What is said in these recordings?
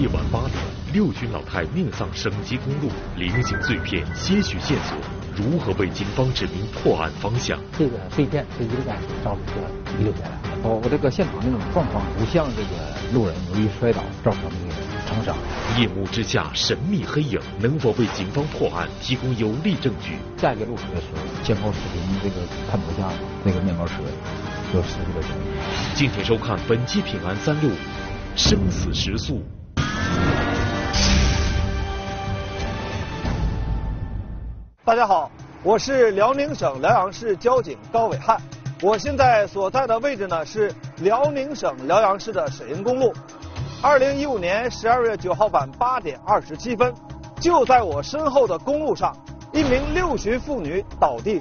夜晚八点，六旬老太命丧省级公路，零星碎片，些许线索，如何为警方指明破案方向？这个碎片是应该是肇事车遗留下来的。哦，这个现场那种状况不像这个路人由于摔倒造成的成伤。夜幕之下，神秘黑影能否为警方破案提供有力证据？下一个路口的时候，监控视频这个看不下那个面包车有失去的声音。敬请收看本期《平安三六五》，生死时速。大家好，我是辽宁省辽阳市交警高伟汉。我现在所在的位置呢是辽宁省辽阳市的沈阳公路。二零一五年十二月九号晚八点二十七分，就在我身后的公路上，一名六旬妇女倒地，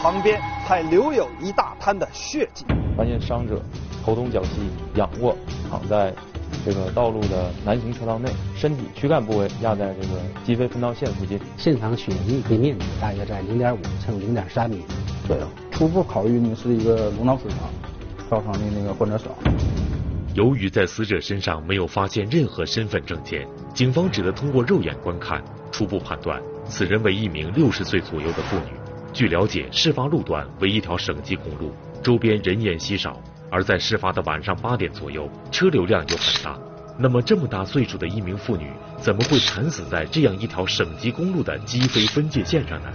旁边还留有一大滩的血迹。发现伤者头东脚西，仰卧躺在这个道路的南行车道内，身体躯干部位压在这个机飞分道线附近。现场血迹的面积大约在零点五乘零点三米左右。初步考虑呢是一个颅脑损伤造成的那个患者死亡。由于在死者身上没有发现任何身份证件，警方只得通过肉眼观看，初步判断此人为一名六十岁左右的妇女。据了解，事发路段为一条省级公路，周边人烟稀少，而在事发的晚上八点左右，车流量又很大。那么，这么大岁数的一名妇女，怎么会惨死在这样一条省级公路的机飞分界线上呢？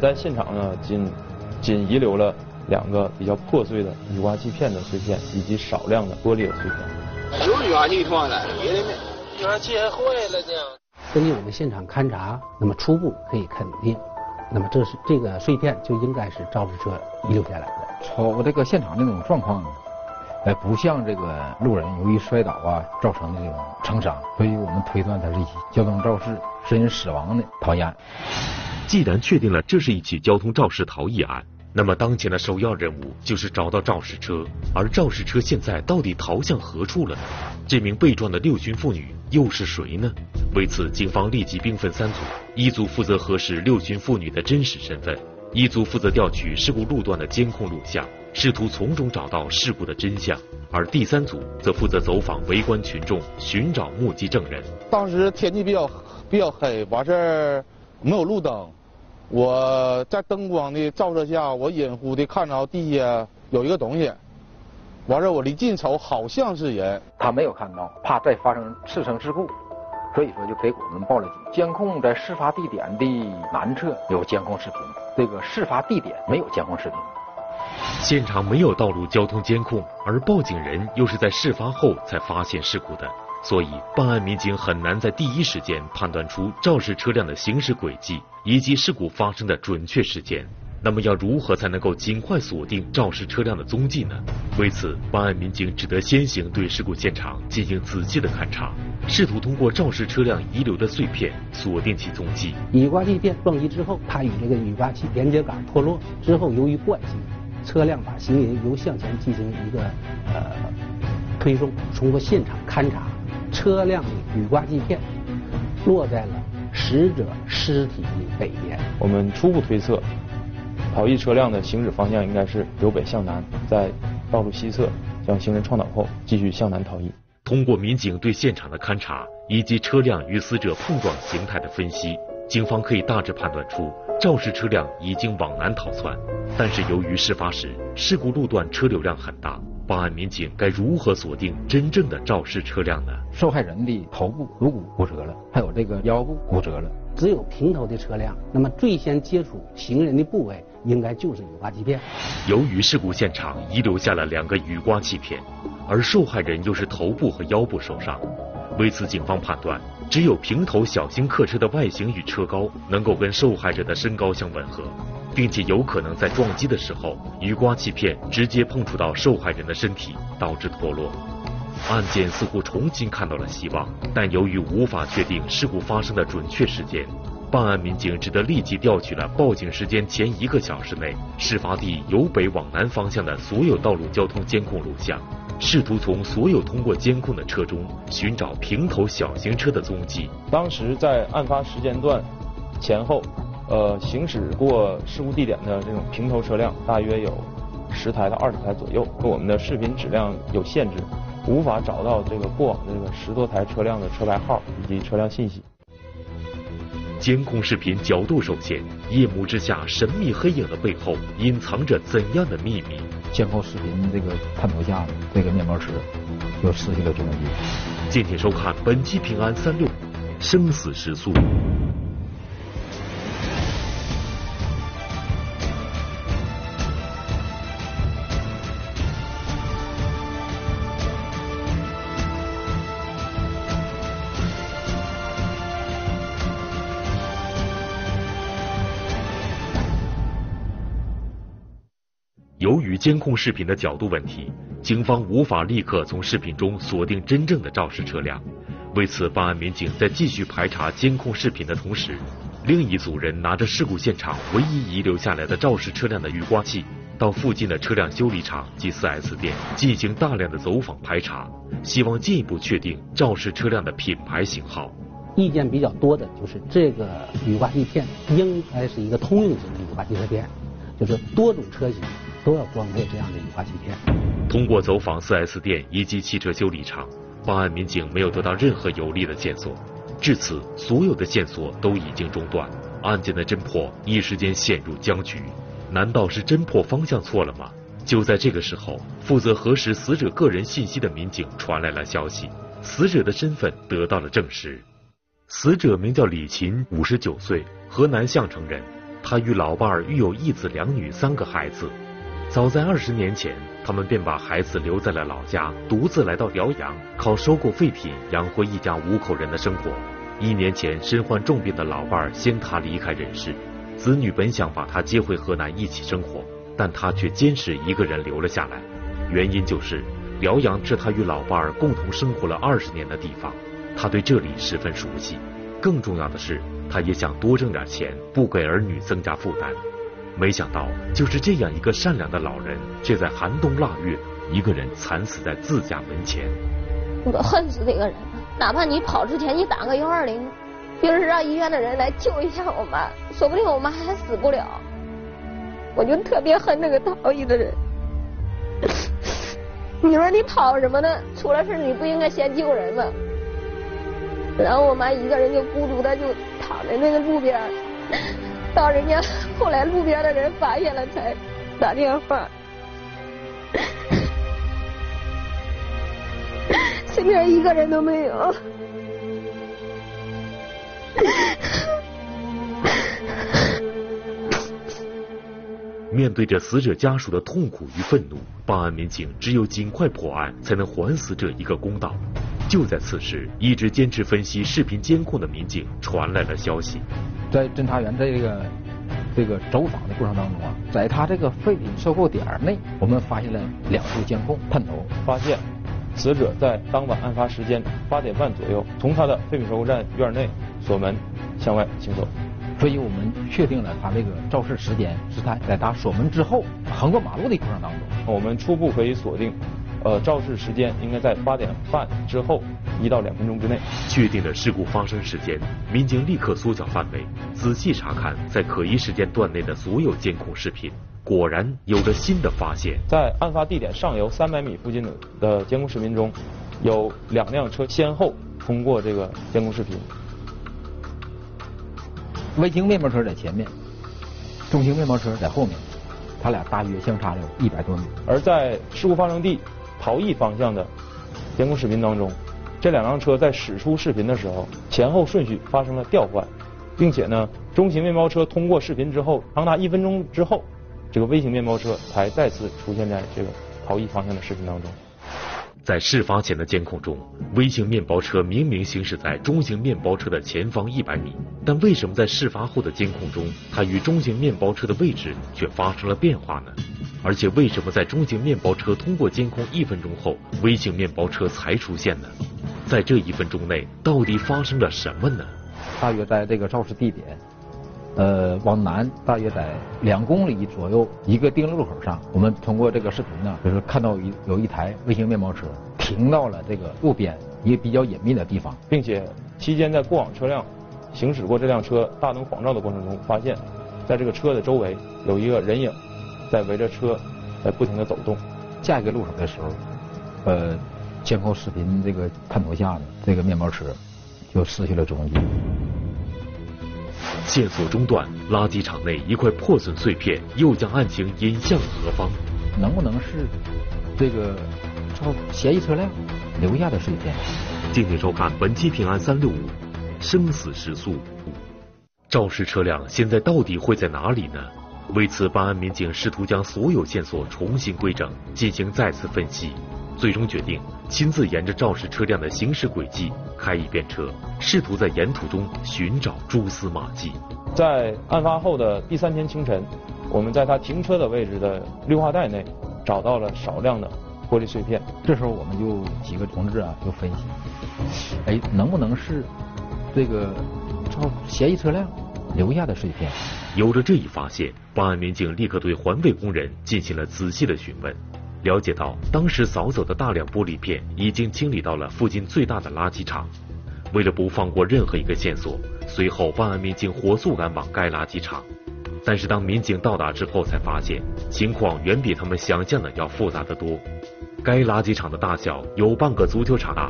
在现场呢，仅仅遗留了两个比较破碎的雨刮器片的碎片，以及少量的玻璃的碎片。有雨刮器放来了，别的没。雨刮器还坏了呢。根据我们现场勘查，那么初步可以肯定。那么这是这个碎片就应该是肇事车遗留下来的。瞅这个现场那种状况，哎，不像这个路人由于摔倒啊造成的这种成伤，所以我们推断它是一起交通肇事致人死亡的逃逸案。既然确定了这是一起交通肇事逃逸案，那么当前的首要任务就是找到肇事车，而肇事车现在到底逃向何处了呢？这名被撞的六旬妇女又是谁呢？为此，警方立即兵分三组，一组负责核实六旬妇女的真实身份，一组负责调取事故路段的监控录像，试图从中找到事故的真相，而第三组则负责走访围观群众，寻找目击证人。当时天气比较比较黑，完事儿没有路灯，我在灯光的照射下，我隐忽的看着地下有一个东西。完事儿我离近瞅，好像是人。他没有看到，怕再发生次生事故，所以说就给我们报了警。监控在事发地点的南侧有监控视频，这个事发地点没有监控视频。现场没有道路交通监控，而报警人又是在事发后才发现事故的，所以办案民警很难在第一时间判断出肇事车辆的行驶轨迹以及事故发生的准确时间。那么要如何才能够尽快锁定肇事车辆的踪迹呢？为此，办案民警只得先行对事故现场进行仔细的勘查，试图通过肇事车辆遗留的碎片锁定其踪迹。雨刮器片撞击之后，它与这个雨刮器连接杆脱落之后，由于惯性，车辆把行人由向前进行一个呃推送。通过现场勘查，车辆的雨刮器片落在了死者尸体的北边。我们初步推测。逃逸车辆的行驶方向应该是由北向南，在道路西侧将行人撞倒后，继续向南逃逸。通过民警对现场的勘查以及车辆与死者碰撞形态的分析，警方可以大致判断出肇事车辆已经往南逃窜。但是由于事发时事故路段车流量很大，办案民警该如何锁定真正的肇事车辆呢？受害人的头部颅骨骨折了，还有这个腰部骨折了。只有平头的车辆，那么最先接触行人的部位应该就是雨刮器片。由于事故现场遗留下了两个雨刮器片，而受害人又是头部和腰部受伤，为此警方判断，只有平头小型客车的外形与车高能够跟受害者的身高相吻合，并且有可能在撞击的时候，雨刮器片直接碰触到受害人的身体，导致脱落。案件似乎重新看到了希望，但由于无法确定事故发生的准确时间，办案民警只得立即调取了报警时间前一个小时内事发地由北往南方向的所有道路交通监控录像，试图从所有通过监控的车中寻找平头小型车的踪迹。当时在案发时间段前后，呃，行驶过事故地点的这种平头车辆大约有十台到二十台左右。我们的视频质量有限制。无法找到这个过往的这个十多台车辆的车牌号以及车辆信息。监控视频角度受限，夜幕之下神秘黑影的背后隐藏着怎样的秘密？监控视频这个探头下，这个面包车就失去了踪迹。敬请收看本期《平安三六生死时速》。由于监控视频的角度问题，警方无法立刻从视频中锁定真正的肇事车辆。为此，办案民警在继续排查监控视频的同时，另一组人拿着事故现场唯一遗留下来的肇事车辆的雨刮器，到附近的车辆修理厂及 4S 店进行大量的走访排查，希望进一步确定肇事车辆的品牌型号。意见比较多的就是这个雨刮器片应该是一个通用型的雨刮器片，就是多种车型。都要装配这样的雨刮器片。通过走访 4S 店以及汽车修理厂，办案民警没有得到任何有力的线索。至此，所有的线索都已经中断，案件的侦破一时间陷入僵局。难道是侦破方向错了吗？就在这个时候，负责核实死者个人信息的民警传来了消息，死者的身份得到了证实。死者名叫李琴，五十九岁，河南项城人。他与老伴儿育有一子两女三个孩子。早在二十年前，他们便把孩子留在了老家，独自来到辽阳，靠收购废品养活一家五口人的生活。一年前，身患重病的老伴儿先他离开人世，子女本想把他接回河南一起生活，但他却坚持一个人留了下来。原因就是辽阳是他与老伴儿共同生活了二十年的地方，他对这里十分熟悉。更重要的是，他也想多挣点钱，不给儿女增加负担。没想到，就是这样一个善良的老人，却在寒冬腊月，一个人惨死在自家门前。我恨死这个人了！哪怕你跑之前你打个幺二零，就是让医院的人来救一下我妈，说不定我妈还死不了。我就特别恨那个逃逸的人。你说你跑什么呢？出了事你不应该先救人吗？然后我妈一个人就孤独的就躺在那个路边。到人家后来路边的人发现了才打电话，身边一个人都没有。面对着死者家属的痛苦与愤怒，办案民警只有尽快破案，才能还死者一个公道。就在此时，一直坚持分析视频监控的民警传来了消息。在侦查员这个这个走访的过程当中啊，在他这个废品收购点内，我们发现了两处监控探头，发现死者在当晚案发时间八点半左右，从他的废品收购站院内锁门向外行走，所以我们确定了他这个肇事时间是在在他锁门之后横过马路的过程当中。我们初步可以锁定。呃，肇事时间应该在八点半之后一到两分钟之内。确定了事故发生时间，民警立刻缩小范围，仔细查看在可疑时间段内的所有监控视频，果然有着新的发现。在案发地点上游三百米附近的的监控视频中，有两辆车先后通过这个监控视频。微型面包车在前面，重型面包车在后面，他俩大约相差了一百多米。而在事故发生地。逃逸方向的监控视频当中，这两辆车在驶出视频的时候，前后顺序发生了调换，并且呢，中型面包车通过视频之后，长达一分钟之后，这个微型面包车才再次出现在这个逃逸方向的视频当中。在事发前的监控中，微型面包车明明行驶在中型面包车的前方一百米，但为什么在事发后的监控中，它与中型面包车的位置却发生了变化呢？而且为什么在中型面包车通过监控一分钟后，微型面包车才出现呢？在这一分钟内，到底发生了什么呢？大约在这个肇事地点。呃，往南大约在两公里左右一个定路口上，我们通过这个视频呢，就是看到一有一台微型面包车停到了这个路边一个比较隐秘的地方，并且期间在过往车辆行驶过这辆车大灯晃照的过程中，发现在这个车的周围有一个人影在围着车在不停的走动。下一个路口的时候，呃，监控视频这个探头下呢，这个面包车就失去了踪迹。线索中断，垃圾场内一块破损碎片又将案情引向何方？能不能是这个照嫌疑车辆留下的碎片？敬请收看本期《平安三六五》，生死时速。肇事车辆现在到底会在哪里呢？为此，办案民警试图将所有线索重新规整，进行再次分析，最终决定亲自沿着肇事车辆的行驶轨迹开一遍车，试图在沿途中寻找蛛丝马迹。在案发后的第三天清晨，我们在他停车的位置的绿化带内找到了少量的玻璃碎片。这时候，我们就几个同志啊就分析，哎，能不能是这个肇嫌疑车辆？留下的碎片。有了这一发现，办案民警立刻对环卫工人进行了仔细的询问，了解到当时扫走的大量玻璃片已经清理到了附近最大的垃圾场。为了不放过任何一个线索，随后办案民警火速赶往该垃圾场。但是当民警到达之后，才发现情况远比他们想象的要复杂得多。该垃圾场的大小有半个足球场大。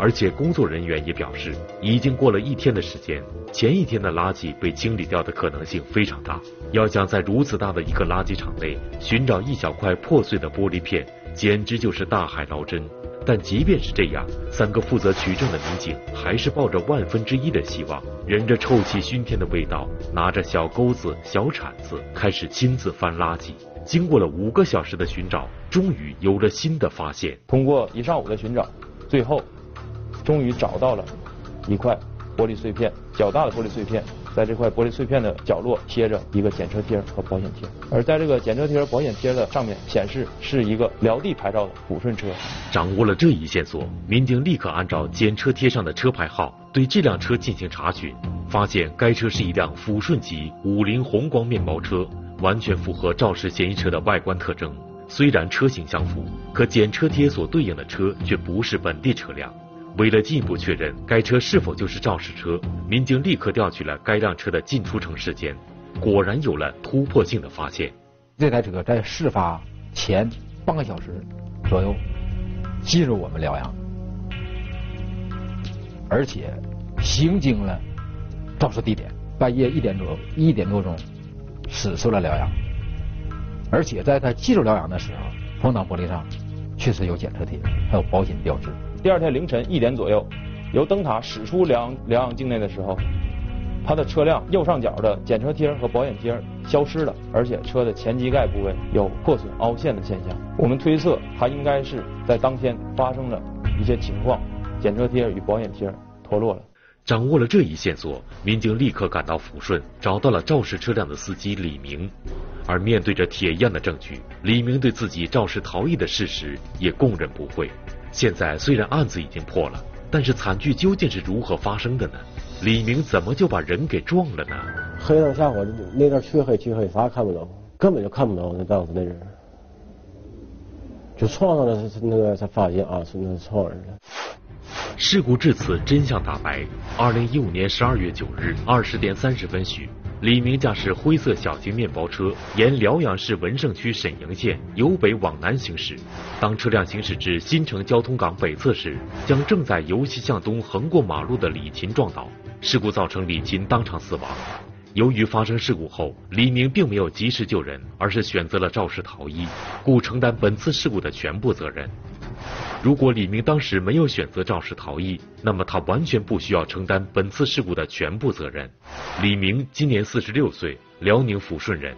而且工作人员也表示，已经过了一天的时间，前一天的垃圾被清理掉的可能性非常大。要想在如此大的一个垃圾场内寻找一小块破碎的玻璃片，简直就是大海捞针。但即便是这样，三个负责取证的民警还是抱着万分之一的希望，忍着臭气熏天的味道，拿着小钩子、小铲子，开始亲自翻垃圾。经过了五个小时的寻找，终于有了新的发现。通过一上午的寻找，最后。终于找到了一块玻璃碎片，较大的玻璃碎片，在这块玻璃碎片的角落贴着一个检车贴和保险贴，而在这个检车贴保险贴的上面显示是一个辽地牌照的抚顺车。掌握了这一线索，民警立刻按照检车贴上的车牌号对这辆车进行查询，发现该车是一辆抚顺籍五菱宏光面包车，完全符合肇事嫌疑车的外观特征。虽然车型相符，可检车贴所对应的车却不是本地车辆。为了进一步确认该车是否就是肇事车，民警立刻调取了该辆车的进出城时间，果然有了突破性的发现。这台车在事发前半个小时左右进入我们辽阳，而且行经了肇事地点，半夜一点左右一点多钟驶出了辽阳，而且在他进入辽阳的时候，风挡玻璃上确实有检测贴，还有保险标志。第二天凌晨一点左右，由灯塔驶出辽阳辽阳境内的时候，他的车辆右上角的检车贴和保险贴消失了，而且车的前机盖部位有破损凹陷的现象。我们推测他应该是在当天发生了一些情况，检车贴与保险贴脱落了。掌握了这一线索，民警立刻赶到抚顺，找到了肇事车辆的司机李明。而面对着铁一样的证据，李明对自己肇事逃逸的事实也供认不讳。现在虽然案子已经破了，但是惨剧究竟是如何发生的呢？李明怎么就把人给撞了呢？黑灯瞎火，那点黢黑黢黑，啥也看不着，根本就看不着那当时那人，就撞上了，那个才发现啊，是那撞人了。事故至此真相大白。二零一五年十二月九日二十点三十分许。李明驾驶灰色小型面包车沿辽阳市文胜区沈营县由北往南行驶。当车辆行驶至新城交通港北侧时，将正在由西向东横过马路的李琴撞倒。事故造成李琴当场死亡。由于发生事故后，李明并没有及时救人，而是选择了肇事逃逸，故承担本次事故的全部责任。如果李明当时没有选择肇事逃逸，那么他完全不需要承担本次事故的全部责任。李明今年四十六岁，辽宁抚顺人。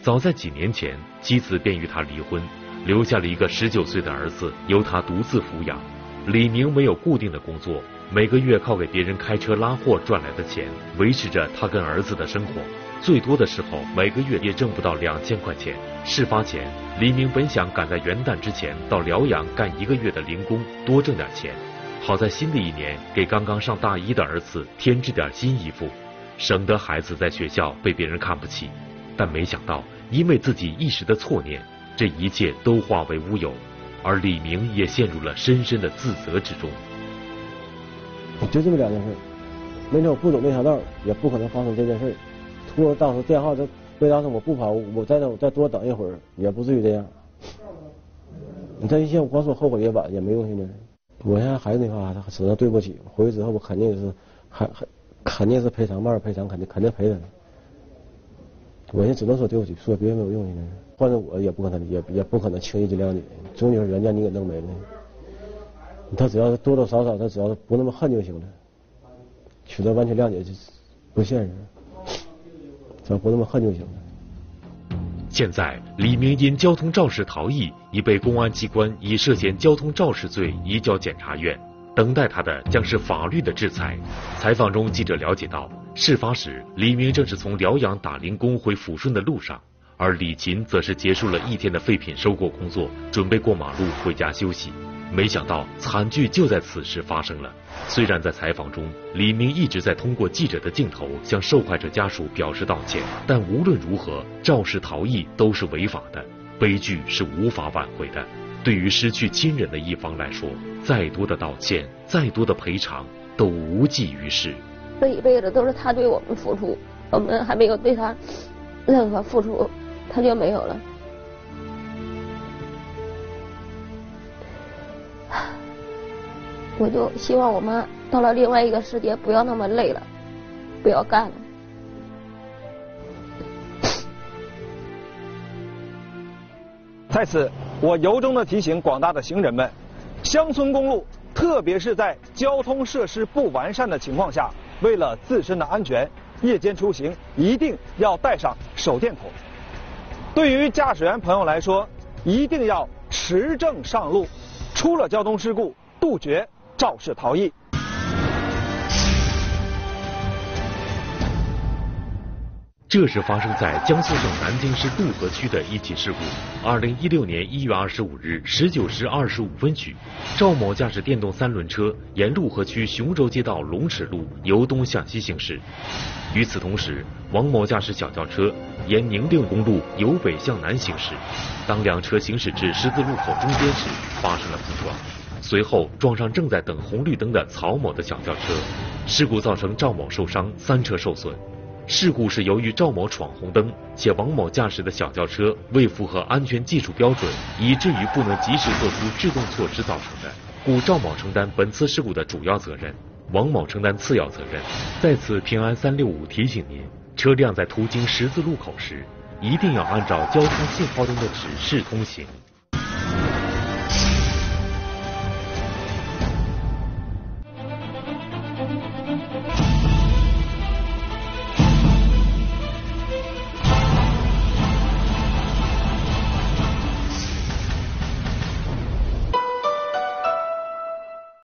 早在几年前，妻子便与他离婚，留下了一个十九岁的儿子，由他独自抚养。李明没有固定的工作。每个月靠给别人开车拉货赚来的钱，维持着他跟儿子的生活。最多的时候，每个月也挣不到两千块钱。事发前，李明本想赶在元旦之前到辽阳干一个月的零工，多挣点钱，好在新的一年给刚刚上大一的儿子添置点新衣服，省得孩子在学校被别人看不起。但没想到，因为自己一时的错念，这一切都化为乌有，而李明也陷入了深深的自责之中。就这么两件事，没准我不走那条道，也不可能发生这件事。如果当时电话，这为当时我不跑，我在那我再多等一会儿，也不至于这样。你这一切我光说后悔也晚，也没用，现在。我现在还是那话，他只能对不起。回去之后我肯定是还还肯定是赔偿，慢慢赔偿，肯定肯定赔他。我现在只能说对不起，说别人没有用现在。换成我也不可能，也也不可能轻易就谅解。终究是人家你给弄没了，他只要多多少少，他只要不那么恨就行了。取得完全谅解就不现实，只要不那么恨就行了。现在，李明因交通肇事逃逸，已被公安机关以涉嫌交通肇事罪移交检察院，等待他的将是法律的制裁。采访中，记者了解到，事发时李明正是从辽阳打零工回抚顺的路上，而李琴则是结束了一天的废品收购工作，准备过马路回家休息。没想到惨剧就在此时发生了。虽然在采访中，李明一直在通过记者的镜头向受害者家属表示道歉，但无论如何，肇事逃逸都是违法的，悲剧是无法挽回的。对于失去亲人的一方来说，再多的道歉，再多的赔偿，都无济于事。这一辈子都是他对我们付出，我们还没有对他任何付出，他就没有了。我就希望我妈到了另外一个世界，不要那么累了，不要干了。在此，我由衷的提醒广大的行人们：乡村公路，特别是在交通设施不完善的情况下，为了自身的安全，夜间出行一定要带上手电筒。对于驾驶员朋友来说，一定要持证上路，出了交通事故，杜绝。肇事逃逸。这是发生在江苏省南京市渡河区的一起事故。二零一六年一月二十五日十九时二十五分许，赵某驾驶电动三轮车沿渡河区雄州街道龙池路由东向西行驶。与此同时，王某驾驶小轿车沿宁定公路由北向南行驶。当两车行驶至十字路口中间时，发生了碰撞。随后撞上正在等红绿灯的曹某的小轿车，事故造成赵某受伤，三车受损。事故是由于赵某闯红灯，且王某驾驶的小轿车未符合安全技术标准，以至于不能及时做出制动措施造成的，故赵某承担本次事故的主要责任，王某承担次要责任。在此，平安三六五提醒您：车辆在途经十字路口时，一定要按照交通信号灯的指示通行。